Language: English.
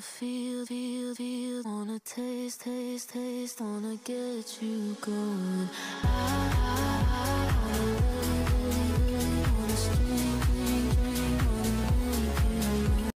Wanna feel, feel, feel, wanna taste, taste, taste, wanna get you going.